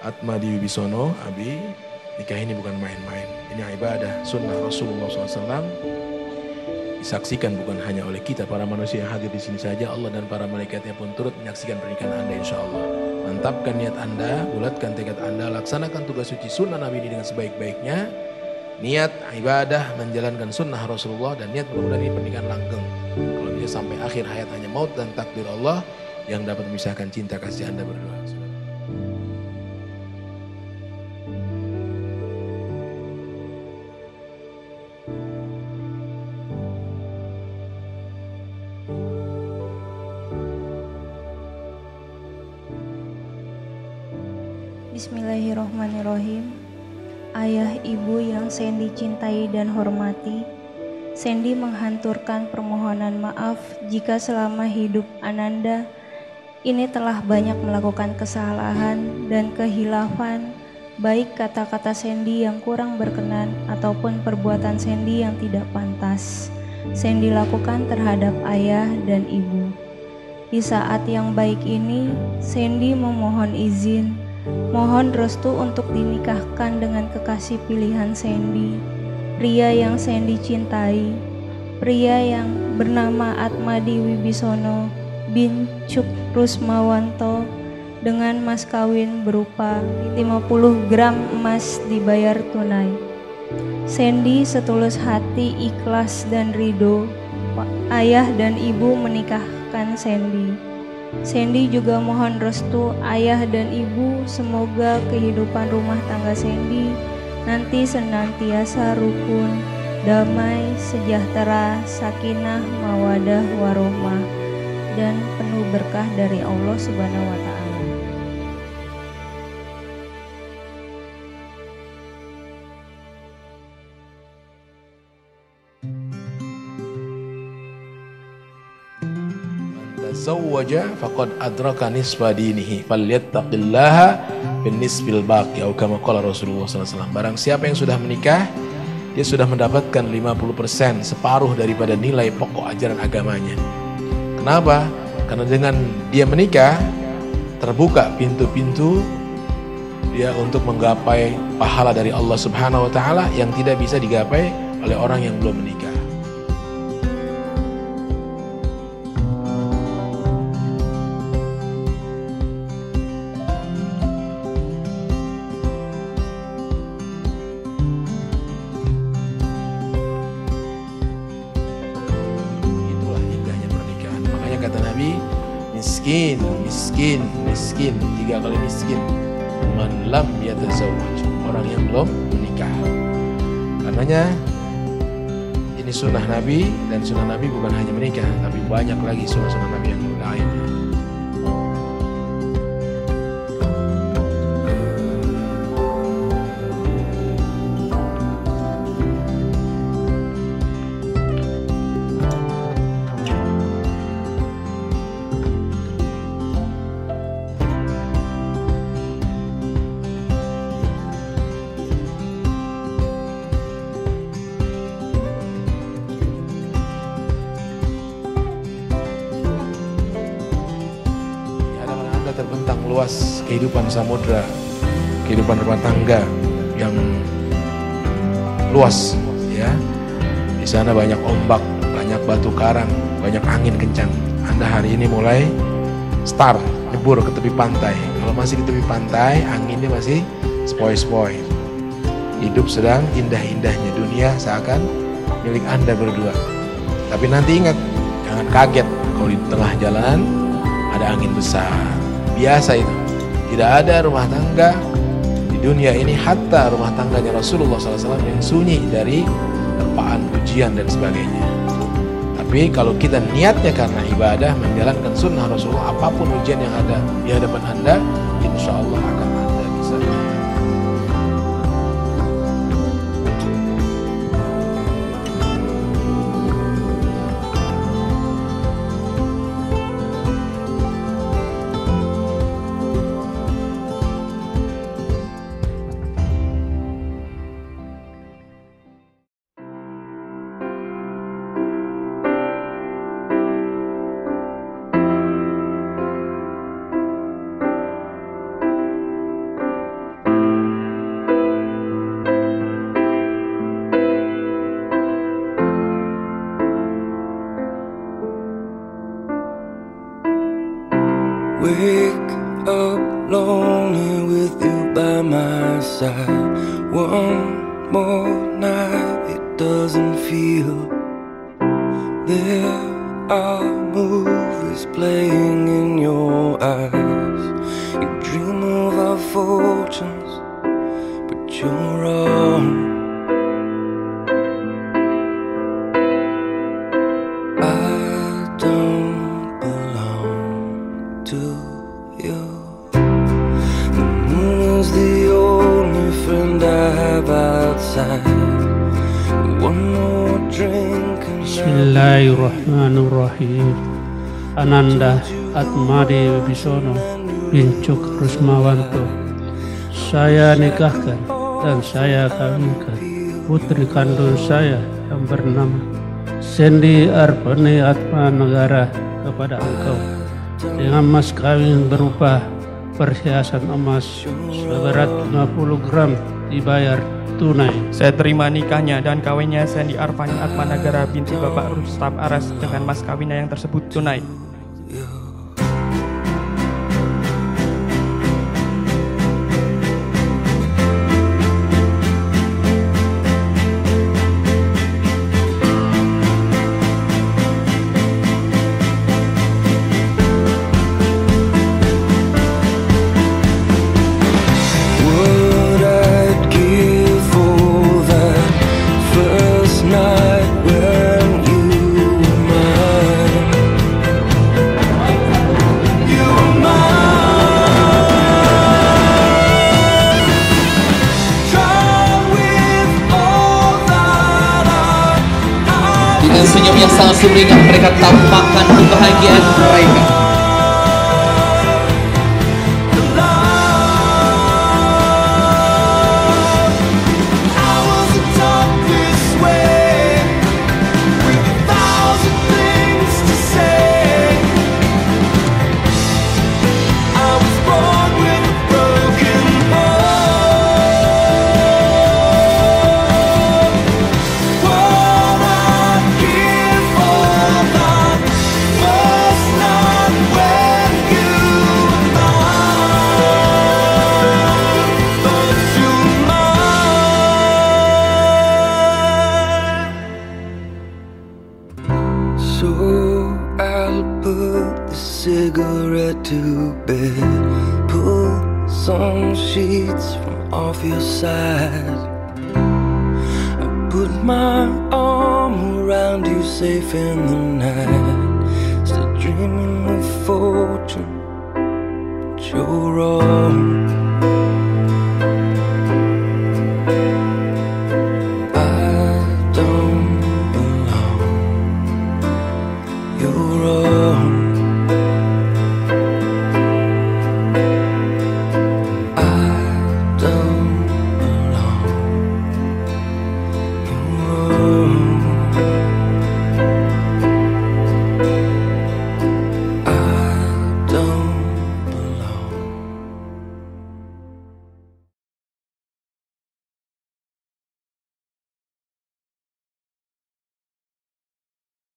Atma di Wibisono, Abi, nikah ini bukan main-main. Ini ibadah sunnah Rasulullah SAW. Disaksikan bukan hanya oleh kita para manusia yang hadir di sini saja, Allah dan para malaikatnya pun turut menyaksikan pernikahan Anda insya Allah. Mantapkan niat Anda, bulatkan tekad Anda, laksanakan tugas suci sunnah Nabi ini dengan sebaik-baiknya. Niat ibadah menjalankan sunnah Rasulullah dan niat mudah-mudahan ini pernikahan langgeng. Kalau bisa sampai akhir hayat hanya maut dan takdir Allah yang dapat memisahkan cinta kasih Anda berdua. Bismillahirrohmanirrohim Ayah ibu yang Sandy cintai dan hormati Sandy menghanturkan permohonan maaf jika selama hidup Ananda ini telah banyak melakukan kesalahan dan kehilafan baik kata-kata Sandy yang kurang berkenan ataupun perbuatan Sandy yang tidak pantas Sandy lakukan terhadap ayah dan ibu. Di saat yang baik ini, Sandy memohon izin Mohon restu untuk dinikahkan dengan kekasih pilihan Sandy, pria yang Sandy cintai, pria yang bernama Atmadi Wibisono bin Cuk Rusmawanto dengan mas kawin berupa 50 gram emas dibayar tunai. Sandy setulus hati ikhlas dan ridho, ayah dan ibu menikahkan Sandy. Sandy juga mohon restu ayah dan ibu semoga kehidupan rumah tangga Sandy nanti senantiasa rukun, damai, sejahtera, sakinah, mawadah, warohmah, dan penuh berkah dari Allah Subhanahu wa Ta'ala. Zawwaja faqad adraka nisfa dinihi. Falyattaqillaha bin nisfil baqi atau kama qala Rasulullah SAW barang siapa yang sudah menikah dia sudah mendapatkan 50% separuh daripada nilai pokok ajaran agamanya. Kenapa? Karena dengan dia menikah terbuka pintu-pintu dia untuk menggapai pahala dari Allah Subhanahu wa taala yang tidak bisa digapai oleh orang yang belum menikah miskin, miskin, miskin, tiga kali miskin. Man lam yatazawwaj, orang yang belum menikah. Karenanya ini sunnah Nabi dan sunnah Nabi bukan hanya menikah, tapi banyak lagi sunnah-sunnah Nabi yang lainnya. Luas kehidupan samudra, kehidupan rumah tangga yang luas ya. Di sana banyak ombak, banyak batu karang, banyak angin kencang. Anda hari ini mulai start nyebur ke tepi pantai. Kalau masih di tepi pantai, anginnya masih spoi-spoi. Hidup sedang indah-indahnya dunia seakan milik Anda berdua. Tapi nanti ingat, jangan kaget kalau di tengah jalan ada angin besar biasa itu. Tidak ada rumah tangga di dunia ini hatta rumah tangganya Rasulullah SAW yang sunyi dari terpaan ujian dan sebagainya. Tapi kalau kita niatnya karena ibadah menjalankan sunnah Rasulullah apa pun ujian yang ada di hadapan anda, insya Allah akan lonely with you by my side. One more night, it doesn't feel. There are movies playing in your eyes. You dream of our fortunes, but you're wrong. Bismillahirrahmanirrahim. Ananda Atmade Wibisono Bincuk Rusmawanto. Saya nikahkan dan saya kawinkan. Putri kandung saya yang bernama Sendi Arpane Atma Negara kepada engkau. Dengan mas kawin berupa perhiasan emas seberat 50 gram dibayar tunai Saya terima nikahnya dan kawinnya Sandy Arfani Atmanagara binti Bapak Rustam Aras dengan mas kawinnya yang tersebut tunai. Dengan senyum yang sangat sumringah mereka tampakkan kebahagiaan mereka. Off your side. I put my arm around you safe in the night. Still dreaming of fortune, but you're wrong.